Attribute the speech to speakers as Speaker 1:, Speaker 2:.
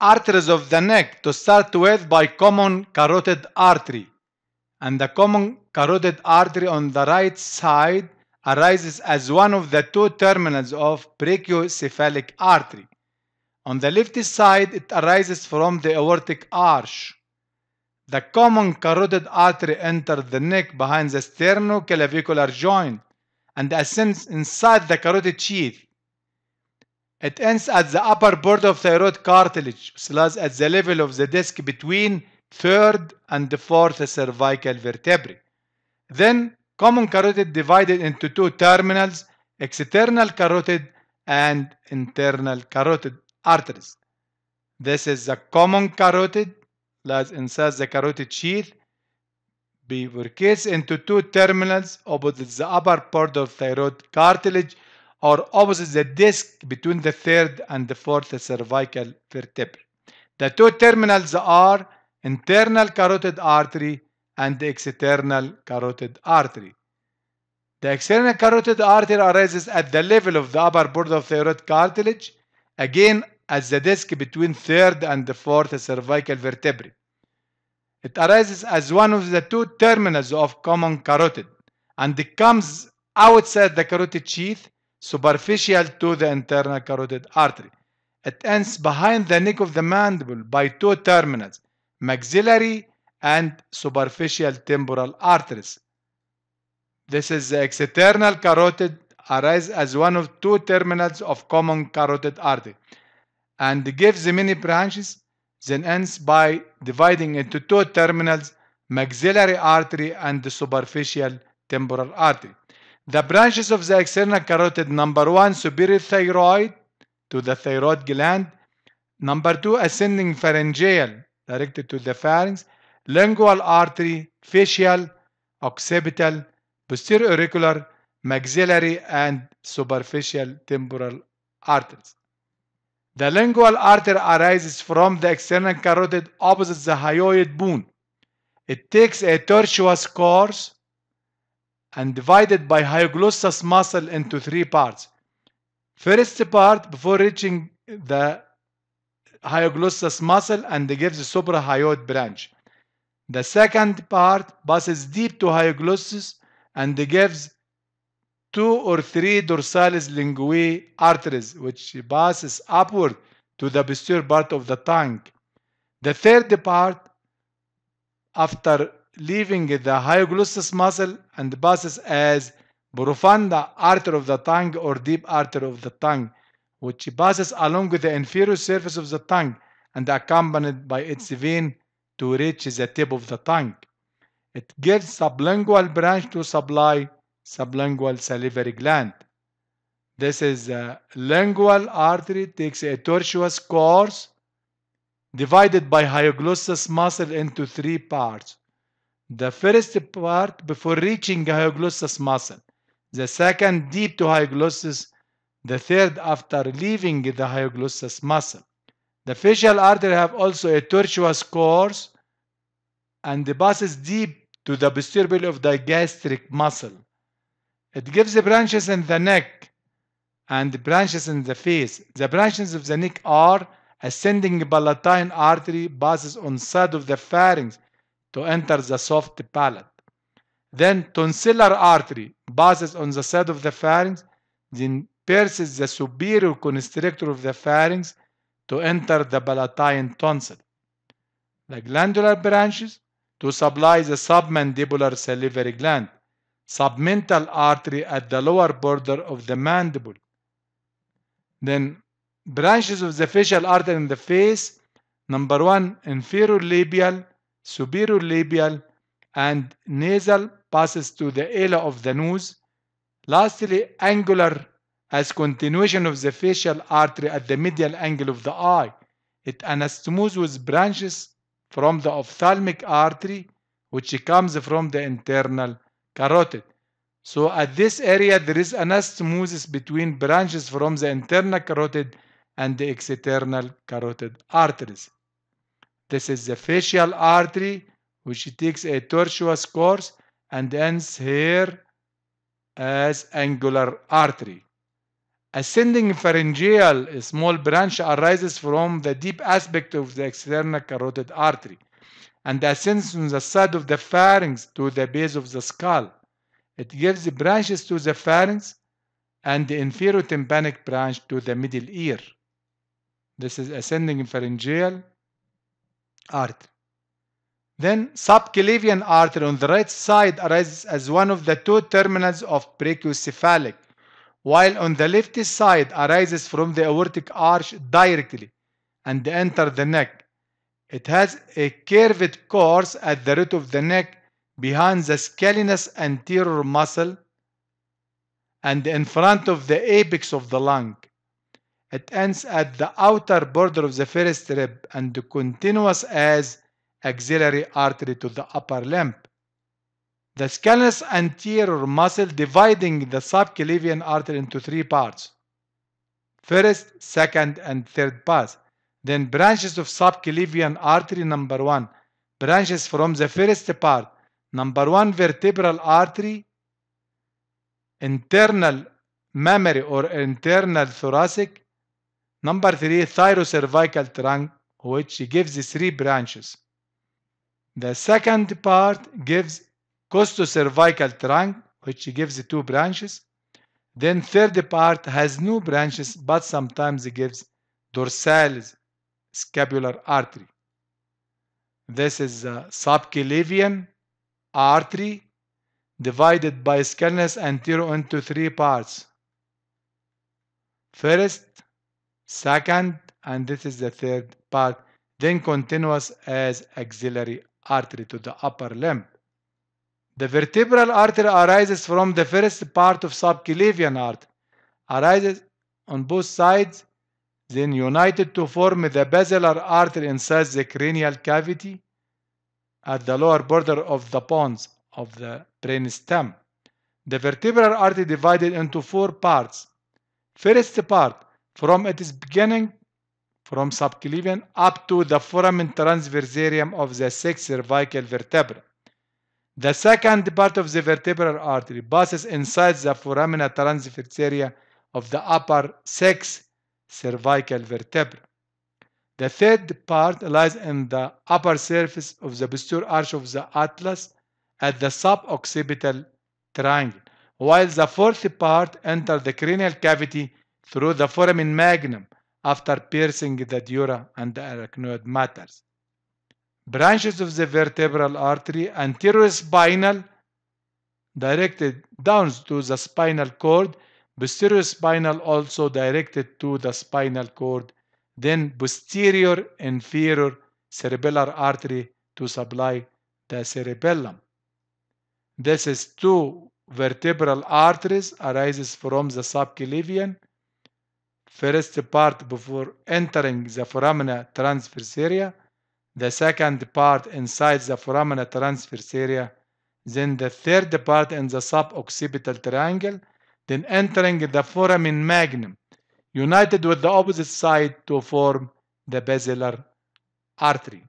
Speaker 1: arteries of the neck to start with by common carotid artery. And the common carotid artery on the right side arises as one of the two terminals of brachiocephalic artery. On the left side, it arises from the aortic arch. The common carotid artery enters the neck behind the sternoclavicular joint and ascends inside the carotid sheath. It ends at the upper border of thyroid cartilage, slash at the level of the disc between third and fourth cervical vertebrae. Then, common carotid divided into two terminals, external carotid and internal carotid arteries. This is the common carotid, lies inside the carotid sheath, bifurcates into two terminals opposite the upper part of thyroid cartilage or opposite the disc between the third and the fourth cervical vertebrae. The two terminals are internal carotid artery and the external carotid artery. The external carotid artery arises at the level of the upper border of thyroid cartilage, again at the disc between third and the fourth cervical vertebrae. It arises as one of the two terminals of common carotid and it comes outside the carotid sheath superficial to the internal carotid artery. It ends behind the neck of the mandible by two terminals, maxillary and superficial temporal arteries. This is the external carotid arises as one of two terminals of common carotid artery and gives many branches then ends by dividing into two terminals maxillary artery and superficial temporal artery. The branches of the external carotid number one superior thyroid to the thyroid gland, number two ascending pharyngeal directed to the pharynx, lingual artery, facial, occipital, posterior auricular, maxillary and superficial temporal arteries. The lingual artery arises from the external carotid opposite the hyoid bone. It takes a tortuous course and divided by hyoglossus muscle into three parts. First part before reaching the hyoglossus muscle and gives the suprahyoid branch. The second part passes deep to hyoglossus and gives two or three dorsalis linguae arteries which passes upward to the posterior part of the tongue. The third part after leaving the hyoglossus muscle and passes as profunda artery of the tongue or deep artery of the tongue which passes along with the inferior surface of the tongue and accompanied by its vein to reach the tip of the tongue. It gives sublingual branch to supply sublingual salivary gland. This is a lingual artery takes a tortuous course divided by hyoglossus muscle into three parts. The first part before reaching the hyoglossus muscle, the second deep to hyoglossus, the third after leaving the hyoglossus muscle. The facial artery have also a tortuous course and passes deep to the belly of digastric muscle. It gives the branches in the neck and branches in the face. The branches of the neck are ascending palatine artery passes on side of the pharynx to enter the soft palate. Then tonsillar artery passes on the side of the pharynx, then pierces the superior constrictor of the pharynx to enter the palatine tonsil. The glandular branches to supply the submandibular salivary gland, submental artery at the lower border of the mandible. Then branches of the facial artery in the face, number one, inferior labial, superior labial, and nasal passes to the ala of the nose. Lastly, angular as continuation of the facial artery at the medial angle of the eye. It anastomoses branches from the ophthalmic artery, which comes from the internal carotid. So at this area, there is anastomosis between branches from the internal carotid and the external carotid arteries. This is the facial artery, which takes a tortuous course and ends here as angular artery. Ascending pharyngeal a small branch arises from the deep aspect of the external carotid artery and ascends from the side of the pharynx to the base of the skull. It gives branches to the pharynx and the inferior tympanic branch to the middle ear. This is ascending pharyngeal artery. Then subclavian artery on the right side arises as one of the two terminals of brachiocephalic, while on the left side arises from the aortic arch directly and enter the neck. It has a curved course at the root of the neck behind the scalenus anterior muscle and in front of the apex of the lung. It ends at the outer border of the first rib and continuous as axillary artery to the upper limb. The scalenus anterior muscle dividing the subclavian artery into three parts. First, second, and third parts. Then branches of subclavian artery number one. Branches from the first part. Number one, vertebral artery. Internal mammary or internal thoracic. Number three, thyrocervical trunk, which gives three branches. The second part gives costocervical trunk, which gives two branches. Then third part has no branches, but sometimes it gives dorsal scapular artery. This is the subclavian artery divided by scalenus anterior into three parts. First, second, and this is the third part, then continuous as axillary artery to the upper limb. The vertebral artery arises from the first part of subclavian artery, arises on both sides, then united to form the basilar artery inside the cranial cavity at the lower border of the pons of the brainstem. The vertebral artery divided into four parts. First part, from its beginning, from subclavian up to the foramen transversarium of the sixth cervical vertebra. The second part of the vertebral artery passes inside the foramina transversaria of the upper six cervical vertebra. The third part lies in the upper surface of the posterior arch of the atlas at the suboccipital triangle, while the fourth part enters the cranial cavity through the foramen magnum after piercing the dura and the arachnoid matters. Branches of the vertebral artery anterior spinal directed down to the spinal cord, posterior spinal also directed to the spinal cord, then posterior inferior cerebellar artery to supply the cerebellum. This is two vertebral arteries arises from the subclavian first part before entering the foramina transversaria, the second part inside the foramina transversaria, then the third part in the suboccipital triangle, then entering the foramen magnum, united with the opposite side to form the basilar artery.